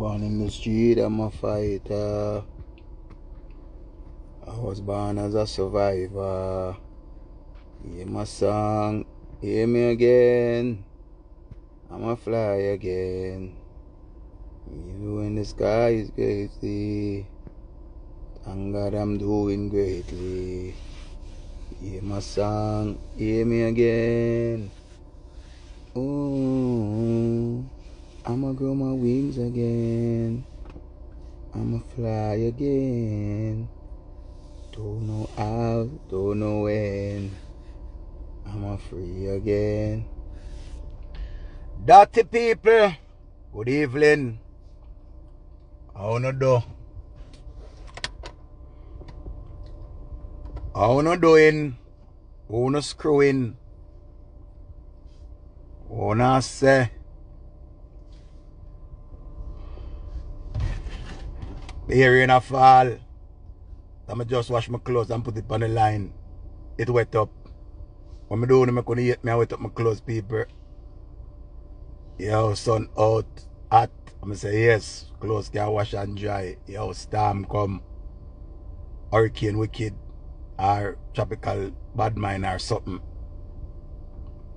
Born in the street, I'm a fighter. I was born as a survivor. Hear my song, hear me again. I'm a fly again. Even when the sky is crazy, thank God I'm doing greatly. Hear my song, hear me again. Ooh, I'ma grow my wings again. I'ma fly again. Don't know how, don't know when. I'ma free again. Dirty people, good evening. How you do? How you doing? You screwing? You say? The rain a fall. I'ma just wash my clothes and put it on the line. It wet up. When me do when I gonna eat me, I wet up my clothes, people. Yo, sun out, hot. I'ma say yes, clothes can wash and dry. Yo, storm come. Hurricane wicked or tropical bad mind or something.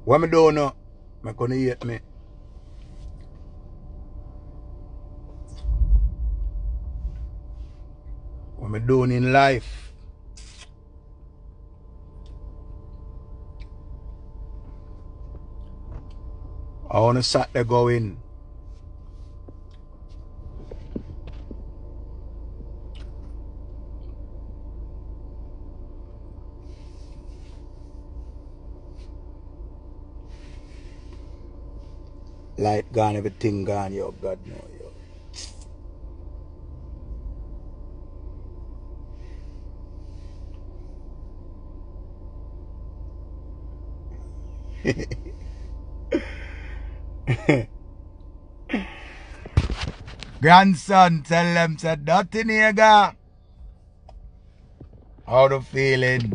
What me do now? Me gonna eat me. What me doing in life? I wanna sat there going. Light gone, everything gone, yo, God no, yo. Grandson, tell them, said, dirty nigga. How the feeling?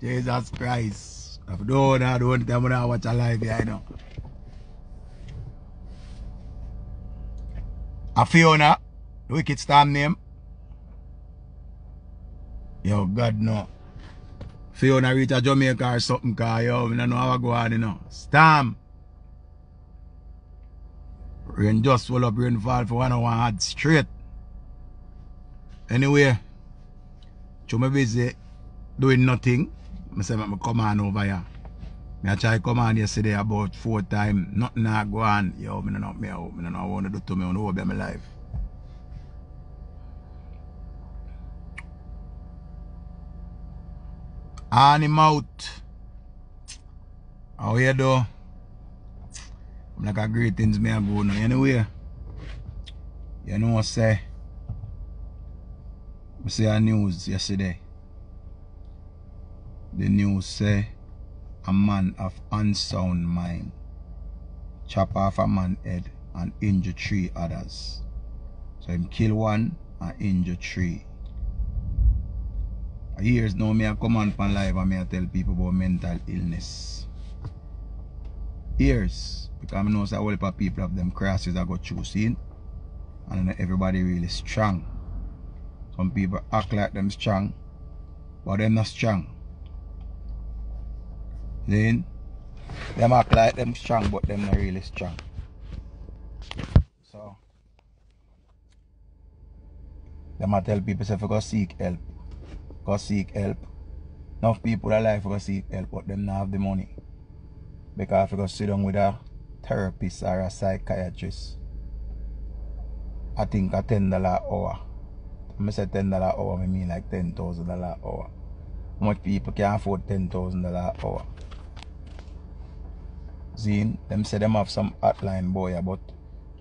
Jesus Christ. If don't know, don't tell me I watch a live here, you know. A Fiona, the wicked storm name. Yo, God no. Fiona reach a Jamaica or something, cause yo, I don't know how I go on, you know. Storm. Rain just full up rainfall for one hour hard straight. Anyway, so me busy doing nothing. I say me come on over here. Me I try come on yesterday about four times. Nothing I go on. Yo, me no know me out. Me no know what to do to me. Know about my life. On him out. How you do? Like a things me I go now. Anyway, you know what I say? I see a news yesterday. The news say a man of unsound mind chop off a man head and injure three others. So him kill one and injure three. Years now me I come on live and me I tell people about mental illness. Years. Because I know that a whole heap of people have them crosses that go through seeing. And not everybody really strong. Some people act like them strong, but them not strong. Then them act like them strong, but them not really strong. So them I tell people say if you go seek help. Go seek help. Enough people alive go seek help, but them not have the money. Because if you go sit down with a therapist or a psychiatrist, I think a ten dollar hour. I say ten dollar hour, I mean like ten thousand dollar hour. How much people can afford ten thousand dollar hour? Zine, them say them have some hotline boy, but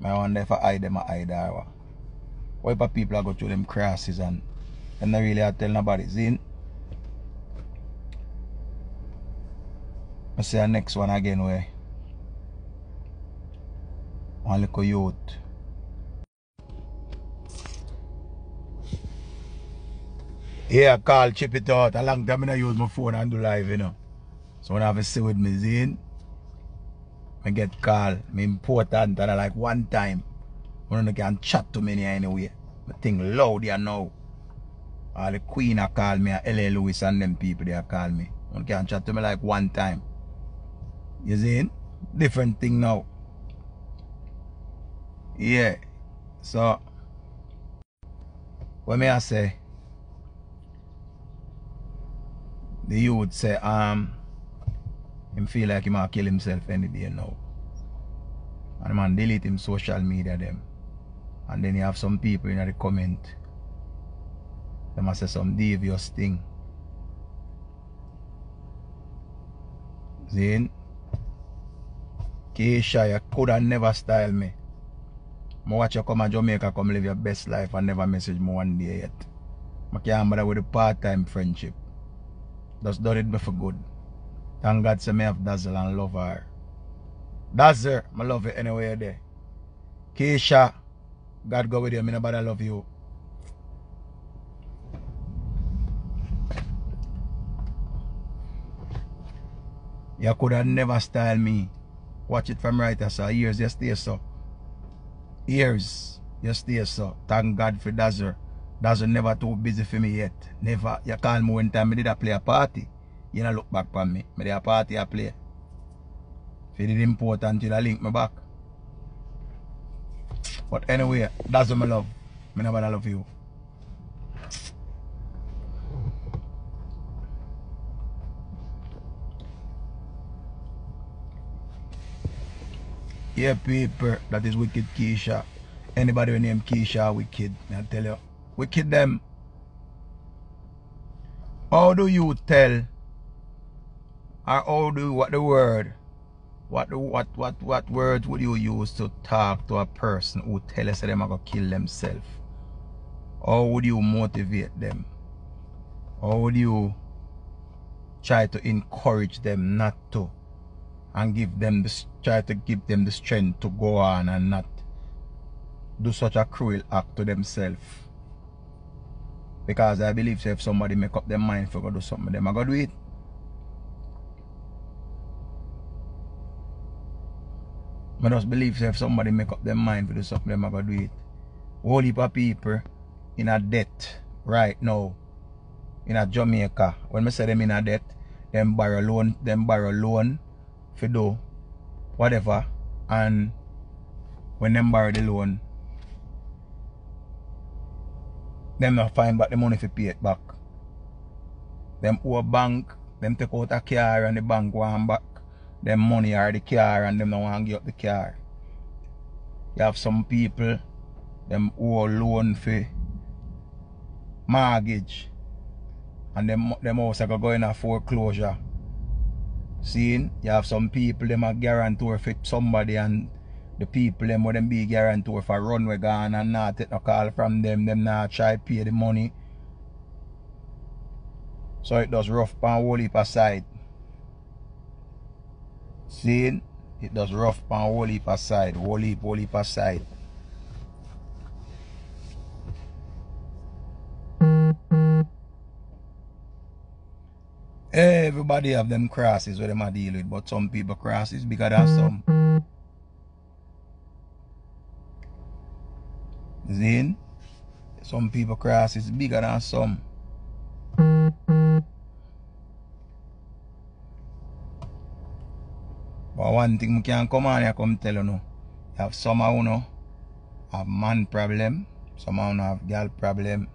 I wonder if I hide them a hide or what if people are go through them crosses and and not really are tell nobody. Zine. I see the next one again where little. Yeah, call chip it out. A long time I use my phone and do live, you know. So when I have to sit with me, Zine, I get call. Me important and I like one time. One of can chat to me anyway. The thing loud here now. All the queen a call me, L.A. Lewis and them people they call me. One can chat to me like one time. You see? Different thing now. Yeah. So, what may I say? The youth say, um, him feel like he might kill himself any day now. And man delete him social media them. And then you have some people in the comment. They must say some devious thing. Zane. Keisha, you could have never style me. I watch you come to Jamaica, come live your best life and never message me one day yet. I can't bother with a part-time friendship. Just done it me for good. Thank God say me have Dazzle and love her. Dazzle, I love you anywhere there. Keisha, God go with you, me nobody love you. You could have never style me. Watch it from right as so years stay so. Years you stay so. Thank God for Dazzle. Dazzle never too busy for me yet. Never. You call me one time, me did a play a party. You know look back on me. Me did a party I play. If it important, you link me back. But anyway, that's I love. Me never love you. Yeah, people, that is Wicked Keisha. Anybody with name Keisha Wicked, I tell you. Wicked them. How do you tell or how do what the word what what what what words would you use to talk to a person who tell us that them are gonna kill themselves? How would you motivate them? How would you try to encourage them not to and give them this try to give them the strength to go on and not do such a cruel act to themselves? Because I believe so if somebody make up their mind for go do something, them I go do it. I just believe so if somebody make up their mind for do something, them I go do it. Whole heap of people in a debt right now in a Jamaica. When I say them in a debt, them borrow loan, them borrow loan do whatever and when them borrow the loan them not find back the money to pay it back. Them owe bank, them take out a car and the bank want back them money or the car and them don't want to give up the car. You have some people, them owe loan for mortgage and them, them are go in a foreclosure. Seeing, you have some people, them are guarantor for somebody and the people them would them be guarantor for runway gone and not take no call from them, them not try pay the money. So it does rough on whole heap aside. Seeing, it does rough on whole heap aside, whole heap, whole heap aside. Everybody have them crosses where them are deal with, but some people crosses bigger than some. Zin, some people crosses bigger than some. But one thing we can come on here come tell you no. You have some of you know, have man problem, some of you have girl problem.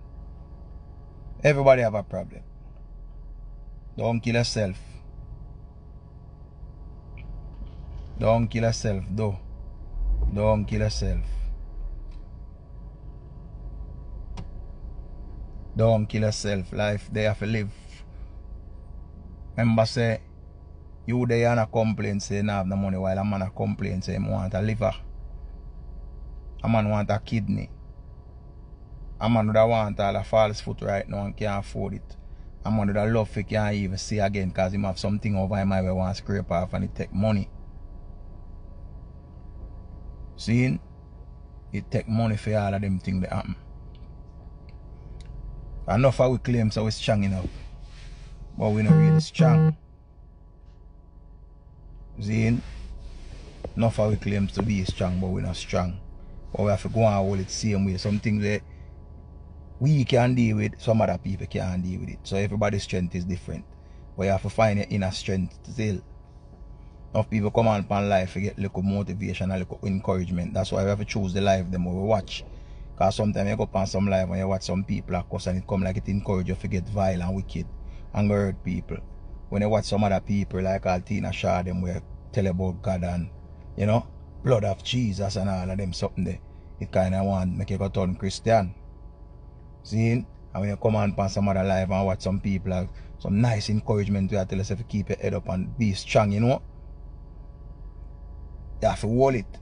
Everybody have a problem. Don't kill yourself. Don't kill yourself, though. Don't kill yourself. Don't kill yourself. Life they have to live. Remember say you there and a complain say you have no money while a man a complain say want a liver. A man want a kidney. A man would want all a false foot right now and can't afford it. A man would love for can't even see again because him have something over him I want to scrape off and it take money. Seeing? It take money for all of them things that happen. Enough of we claim so we're strong enough. But we're not really strong. Zane, enough of we claims to be strong, but we're not strong. But we have to go and hold it same way. Some things that we can deal with, some other people can't deal with it. So everybody's strength is different. But you have to find your inner strength still. Enough people come on upon life to get little motivation and little encouragement. That's why we have to choose the life them we watch. Because sometimes you go on some life and you watch some people of course, and it come like it encourage you to get vile and wicked and hurt people. When you watch some other people like Altina Shaw them where tell about God and you know blood of Jesus and all of them something there. It kinda want make you go turn Christian. See? And when you come on upon some other life and watch some people have some nice encouragement to tell yourself to keep your head up and be strong, you know. You have to hold it.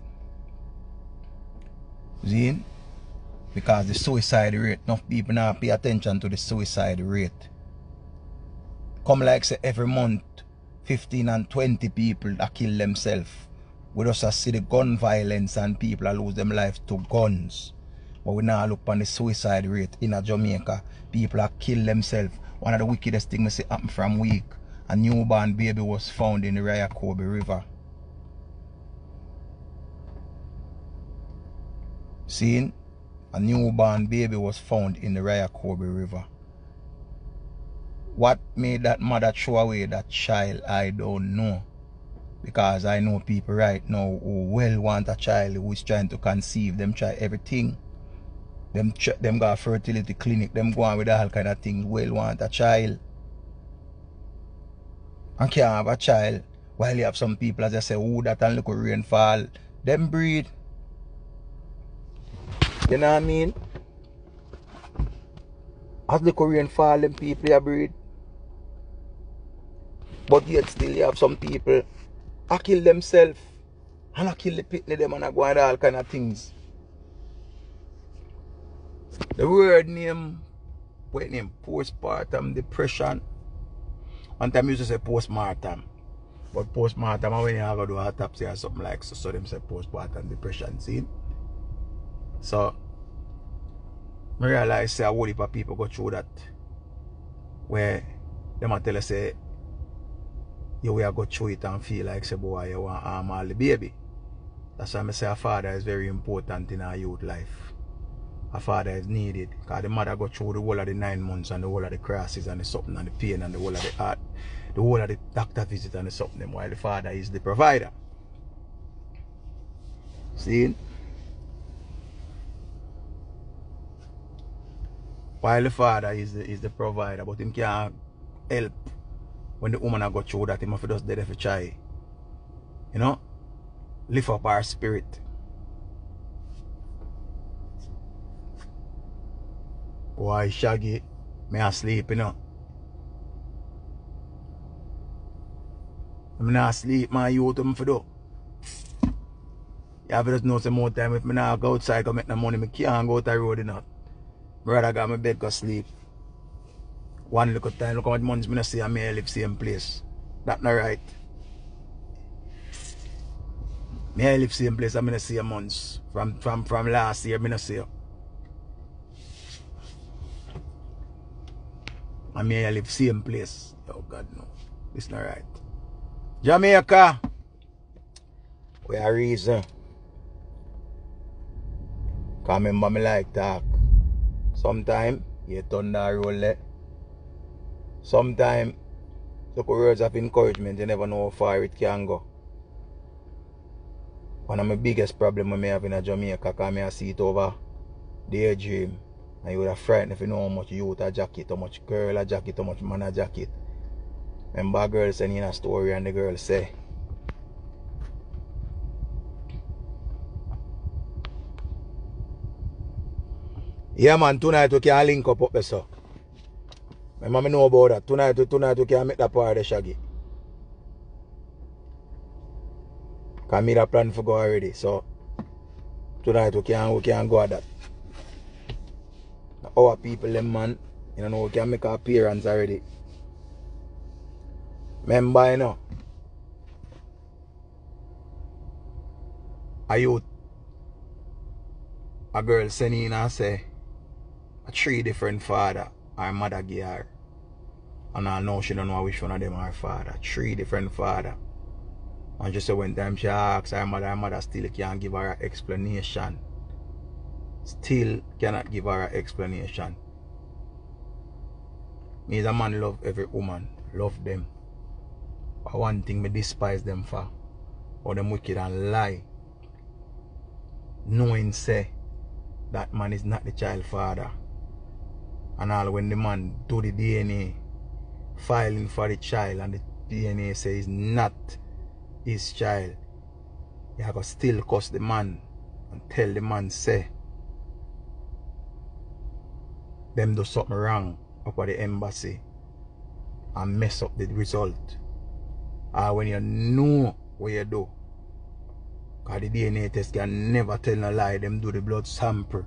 See? Because the suicide rate, enough people now pay attention to the suicide rate. Come like say every month, 15 and 20 people that kill themselves. We just see the gun violence and people that lose them life to guns. But we now look on the suicide rate in Jamaica. People that kill themselves. One of the wickedest things I see happen from week. A newborn baby was found in the Rio Cobre River. Seeing? A newborn baby was found in the Rio Cobre River. What made that mother throw away that child, I don't know. Because I know people right now who well want a child who is trying to conceive. Them try everything. Them them got fertility clinic. Them go on with all kind of things. Well want a child. And can't have a child. While you have some people as I say, oh that and look rainfall. Them breed. You know what I mean? As the Korean fall, them people are breed. But yet still you have some people I kill themselves and I kill the pitney them and I go and all kind of things. The word name, what name? Postpartum depression. One time used to say postmortem. But postmortem when you have to do autopsy or something like so, so them say postpartum depression, see? So I realize say a whole heap of people go through that where them tell us say you will go through it and feel like say boy you want arm all the baby. That's why I say a father is very important in our youth life. A father is needed. Because the mother go through the whole of the nine months and the whole of the crosses and the something and the pain and the whole of the heart. The whole of the doctor visit and the something while the father is the provider. See? While the father is the, is the provider, but him can't help when the woman I got through that, him have to just dead for try. You know? Lift up our spirit. Boy, Shaggy, me asleep, you know. I'm not sleep, my youth, I'm for do. You have just know some more time. If I not go outside, go make no money, I can't go to the road, you know. Brother got my bed, go sleep. One look at time, look how much months I see I may live same place. That not right. Me I live same place I'm gonna see a months. From from from last year, I'm gonna see. I may I live same place. Oh God no. This not right. Jamaica. We are reason. Cause remember me like talk. Sometime you turn that roll there. Sometimes, look words of encouragement, you never know how far it can go. One of my biggest problems I have in Jamaica, because I see it over daydream. And you would have frightened if you know how much youth a jacket, how much girl a jacket, how much man a jacket. Remember a girl sending a story and the girl say, Yeah man, tonight we can link up up so. My mommy know about that. Tonight, tonight we can make that party, Shaggy. Cause me that plan for go already. So tonight we can we can go at that. Our people them man, you know we can make our appearance already. Remember you know. A youth a girl sending in and say a three different father our mother give her. And I know she don't know which one of them her father. Three different father. And just so when time she asks her mother, her mother still can't give her an explanation. Still cannot give her an explanation. Me as a man love every woman, love them. But one thing me despise them for, or them wicked and lie. Knowing say that man is not the child father. And all when the man do the DNA, filing for the child and the DNA says not his child, you have to still cuss the man and tell the man say them do something wrong up at the embassy and mess up the result. Or when you know what you do. Because the DNA test can never tell a lie. Them do the blood sample.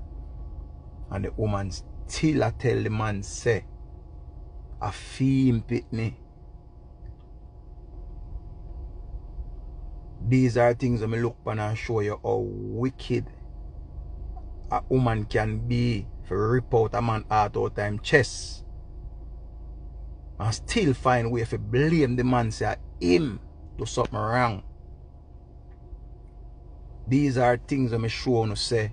And the woman still a tell the man say a fee pitney. These are things me look upon and show you how wicked a woman can be for rip out a man out time chest. And still find way to blame the man say him do something wrong. These are things me show you say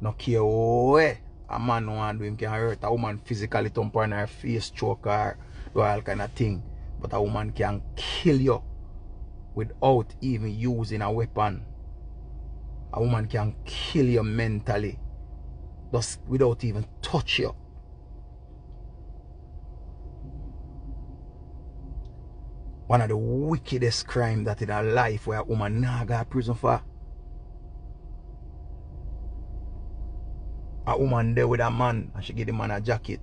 no care where a man want do him can hurt a woman physically thump on her face, choke her, do all kind of thing. But a woman can kill you without even using a weapon. A woman can kill you mentally just without even touch you. One of the wickedest crime that in a life where a woman now got prison for. A woman there with a man and she give the man a jacket.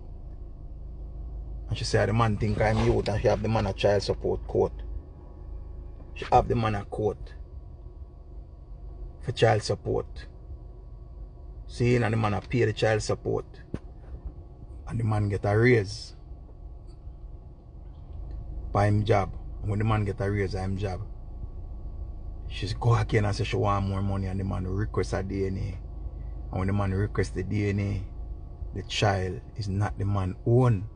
And she say the man think I'm youth and she have the man a child support court. She have the man a court for child support. Seeing and the man pay the child support. And the man get a raise. By him job. And when the man get a raise by him job. She go again and say she want more money and the man request a DNA. And when the man request the DNA, the child is not the man own.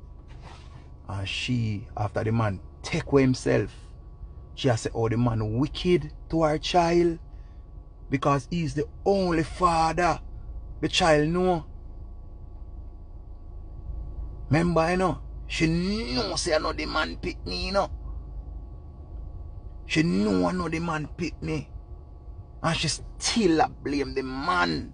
And she, after the man take away himself, she has said, oh, the man wicked to her child because he's the only father the child know. Remember, you know, she know say I know the man pick me, you know. She know I know the man pick me. And she still a blame the man.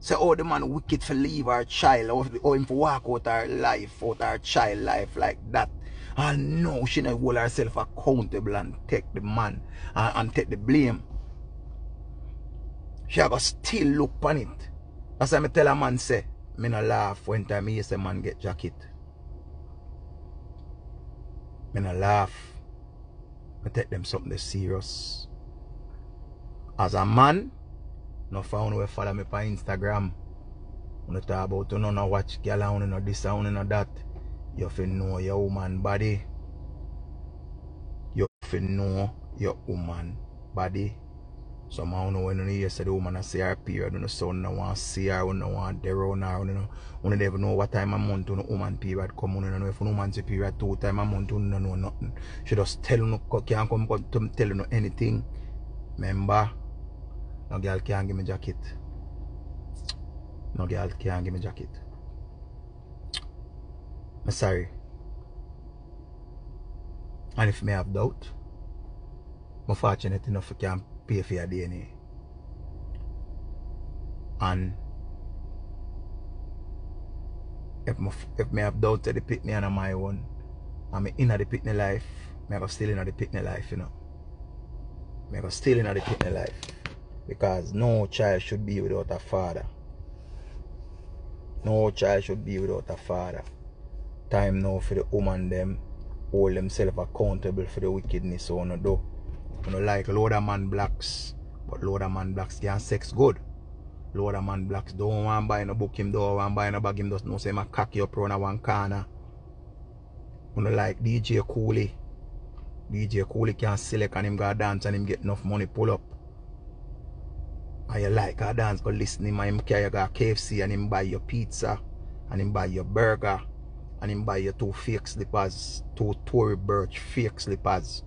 Say, oh, the man wicked for leave her child or, him for walk out her life, out her child life like that. And no, she not hold herself accountable and take the man and, and take the blame. She a still look on it. That's why I tell a man say, me no laugh when time me say man get jacket. Me no laugh. I take them something serious. As a man, no found we follow me on Instagram. When talk about you know watch girl and know this and know that. You have to know your woman body. You have to know your woman body. Some of you when you hear oh, say the woman see her period, you know, son no want see her, you know, want there around her, you know, you don't even know what time a month you know, woman period come, you know, if a woman see period two time a month, you don't know nothing. She just tell you, can't come, come to tell you anything. Remember, no girl can't give me jacket. No girl can't give me jacket. I'm sorry. And if me have doubt, I'm fortunate enough to can pay for your DNA. And if me, if me have doubt to the pitney and my own, I'm in the pitney life, I go still in the pitney life, you know. I go still in the pitney life. Because no child should be without a father. No child should be without a father. Time now for the woman them hold themselves accountable for the wickedness on the do. You know, like load of man blacks, but load of man blacks can sex good. Load of man blacks don't want buy no book him, don't want buy no bag him, just no say my cocky up around one corner. You know, like DJ Cooley. DJ Cooley can select and him go dance and him get enough money pull up. And you like a dance, go listen him and him carry go KFC and him buy your pizza and him buy your burger and him buy your two fake slippers, two Tory Burch fake slippers.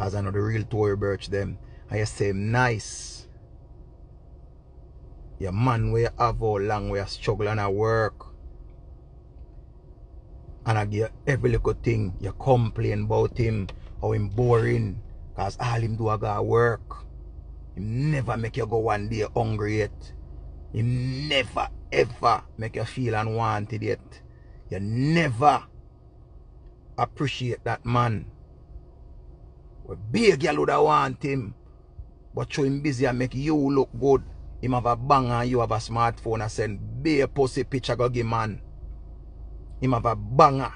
I know the real Tory Burch them. And you say nice. Your man where you have how long where you struggle and I work. And I give every little thing. You complain about him, how him boring. Cause all him do I got work. He never make you go one day hungry yet. He never ever make you feel unwanted yet. You never appreciate that man. Well, big girl would have want him. But show him busy and make you look good. Him have a bang and you have a smartphone and send bare pussy picture go give man. Him have a banger.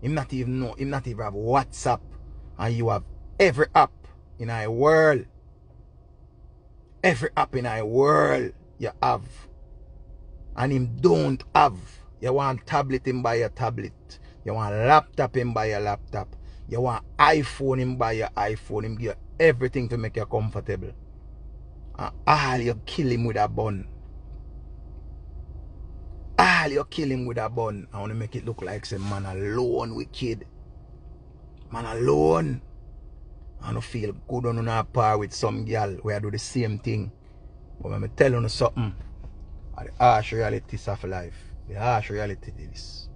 Him not even know. Him not even have WhatsApp. And you have every app in our world. Every app in our world you have. And him don't have. You want tablet him buy a tablet. You want laptop him buy a laptop. You want iPhone him buy your iPhone. Him give everything to make you comfortable. And all you kill him with a bun. All you kill him with a bun. I want to make it look like some man alone with kid. Man alone. I don't feel good on a par with some girl where I do the same thing. But when I tell you something, the harsh realities of life. The harsh reality is this.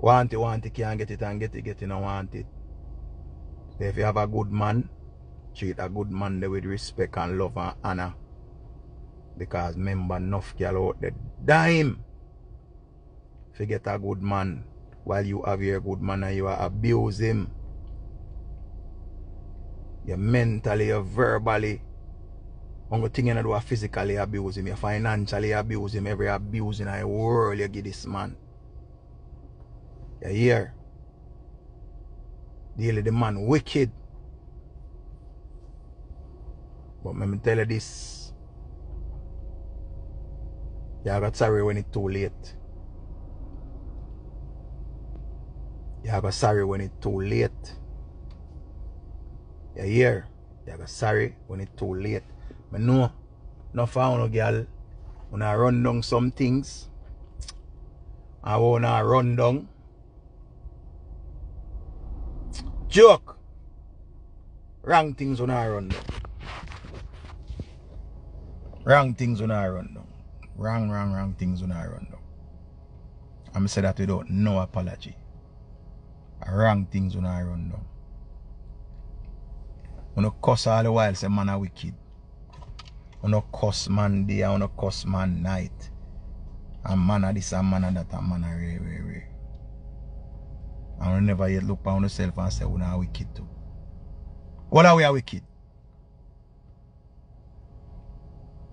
Want it, want it, can't get it, and get it, get it, and want it. So if you have a good man, treat a good man there with respect and love and honor. Because remember, enough girl out there dime. Forget a good man while you have your good man and you abuse him. You mentally, you verbally. Only thing you do physically abuse him, you financially abuse him, every abuse in the world you give this man. You hear? With the man wicked. But let me tell you this. You got sorry when it's too late. You got sorry when it's too late. You hear? You got sorry when it's too late. Know, no found no girl. When I run down some things, I wanna run down. Joke. Wrong things when I run down. Wrong things when I run down. Wrong, wrong, wrong things when I run down. I'm say that without no apology. Wrong things when I run down. When you cuss all the while, say man are wicked. When you cuss man day when you cuss man night. And man are this and man are that and man are re, re, re. And you never yet look on yourself and say, we are wicked too. What are we are wicked?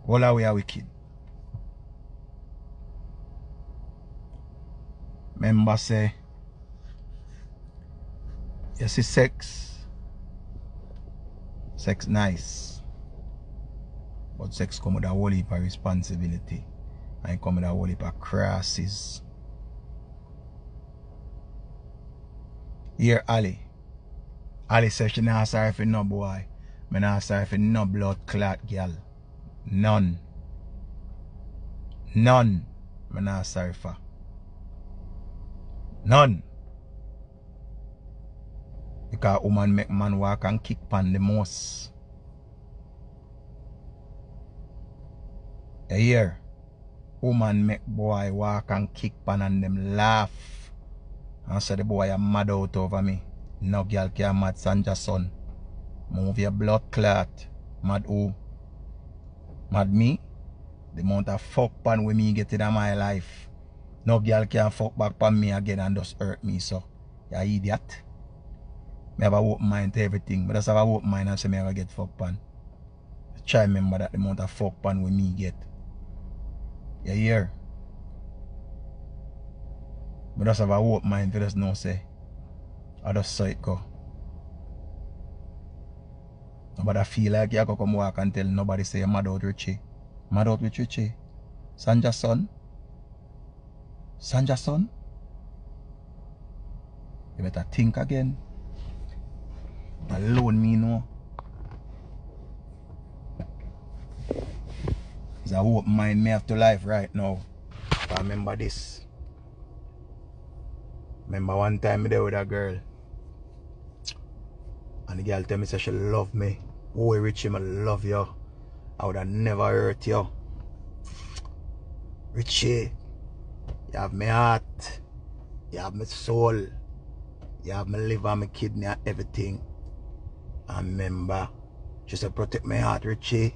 What are we are wicked? Remember say, you see sex, sex nice. But sex come with a whole heap of responsibility. And come with a whole heap of crosses. Here Ali. Ali says she not sorry for no boy. Me not sorry for no blood clot girl. None. None. Me not sorry for. None. Because woman make man walk and kick pan the most. You hear? Woman make boy walk and kick pan and them laugh. And say the boy a mad out over me. No girl can mad Sanja son. Move your blood clot. Mad who? Mad me? The amount of fuck pan with me get in my life. No girl can fuck back pan me again and just hurt me so. You idiot. Me have a open mind to everything. But just have a open mind and say me ever get fuck pan. Try remember that the amount of fuck pan with me get. You hear? But just have a open mind to just know say I just saw it go. Nobody feel like you go come walk and tell nobody say you're mad out Richie. Mad out with Richie. Sanja son. Sanja son. You better think again. Alone me know. It's a open mind me to life right now. But remember this. Remember one time me there with a girl. And the girl tell me say she love me. Oh Richie, I love you. I would have never hurt you. Richie, you have my heart, you have my soul, you have my liver, my kidney, everything. I remember, she said, protect my heart, Richie.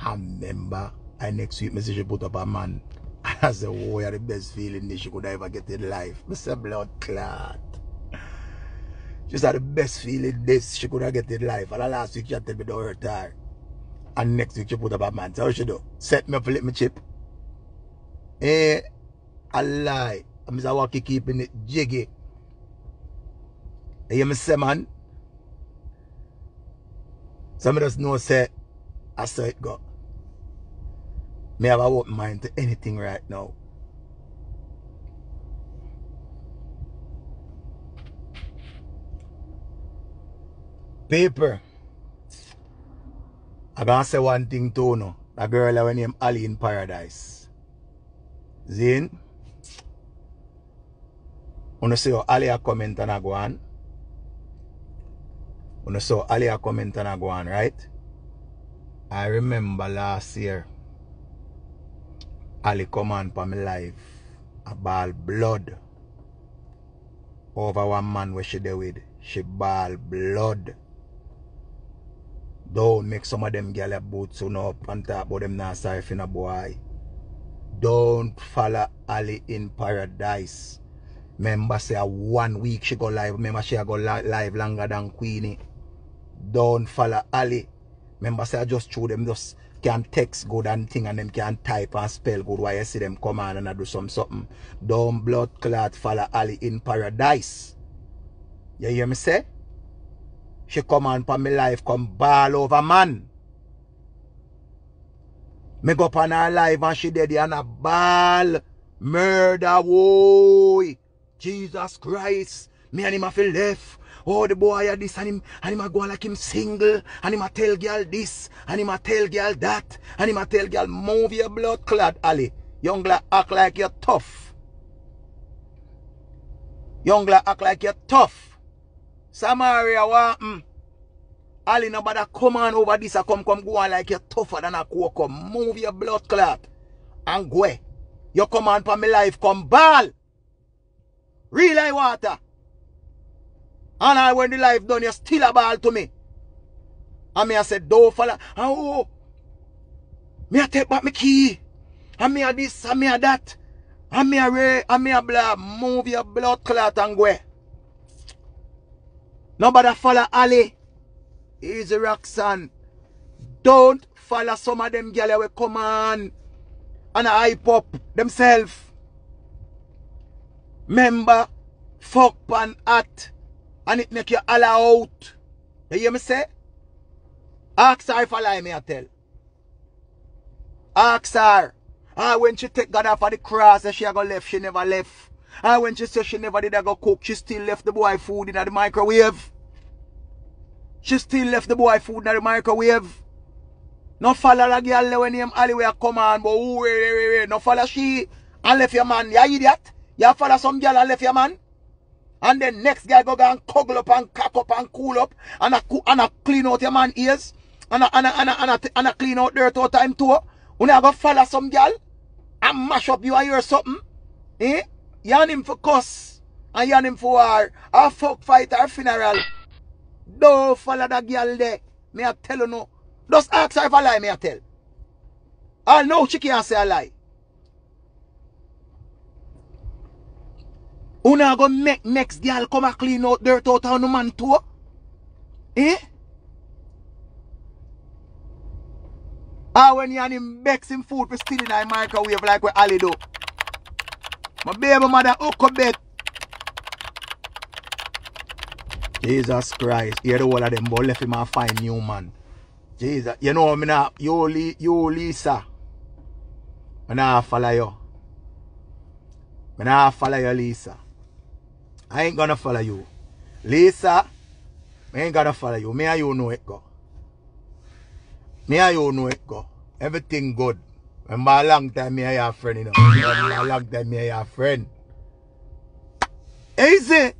I remember, I next week, message she put up a man. I said, oh, you're the best feeling this she could ever get in life. I said, blood clot. She said, the best feeling this she could have get in life. And last week, she tell me don't hurt her. And next week, she put up a man. So she do? Set me up for let me chip. Eh, I lie. I'm just walking keeping it jiggy. You hear me say, man? Some of us know, say, I saw it go. Me have a open mind to anything right now. Paper. I'm gonna say one thing too no. A girl I name Ali in Paradise. Zin. Wanna see how Ali a comment and a go on. Wanna see how Ali a comment and a go on, right? I remember last year Ali come on for my life. A ball blood. Over one man where she there with. She ball blood. Don't make some of them girl boots on up and talk about them not for no boy. Don't follow Ali in paradise. Remember say a one week she go live. Remember she go live longer than Queenie. Don't follow Ali. Remember say I just show them just can text good and thing and them can type and spell good while you see them come on and I do some something. Don't blood clot follow Ali in paradise. You hear me say? She come on for me life, come ball over man. Me go on her life and she dead and a ball. Murder, whoa. Jesus Christ. Me and him have left. Oh, the boy had this and him, and him a go like him single. And him a tell girl this. And him a tell girl that. And him a tell girl move your blood clot, Ali. Young girl act like you're tough. Young girl act like you're tough. Samaria what mm. Ali nobody come on over this a come come go on like you're tougher than a cocoa. Move your blood clot. And go. You come on for my life, come ball. Real water. And I when the life done, you still a ball to me. And me I said, don't follow. Oh, me I take back my key. And me a this, and me a that. And me a ray, and me a blah. Move your blood clot and go. Nobody follow Ali. Easy Roxanne. Don't follow some of them gyal will come on and I hype up themselves. Remember, fuck pan at and it make you all out. You hear me say? Ask her if I lie me I tell. Ask her. Ah, when she take God off of the cross and she a go left, she never left. Ah, when she say she never did a go cook, she still left the boy food in the microwave. She still left the boy food in the microwave. No follow the girl when Ali where come on, but wait. No follow she and left your man. You idiot. You follow some girl and left your man. And then next guy go go and cuddle up and cock up and cool up and a, and a clean out your man ears and a, and a, and a, and a, and a clean out dirt out time too. When I go follow some girl and mash up you and hear something, eh? You him for cuss and you him for war or fuck fight or funeral. Don't follow that girl there. Me I tell you no. Just ask her if I lie, me I tell. I know she can't say a lie. Una go make next girl come and clean out dirt out of no man too? Eh? Ah, when you and him him food for still in a microwave like we Ali do. My baby mother hook up bed. Jesus Christ. Hear the whole of them but left him a fine new man. Jesus. You know me now. You, you Lisa. I now follow you. I now follow you, Lisa. I ain't gonna follow you. Lisa, I ain't gonna follow you. Me and you know it go. Me and you know it go. Everything good. Remember a long time me and your friend, you know. Remember a long time me and your friend. Easy.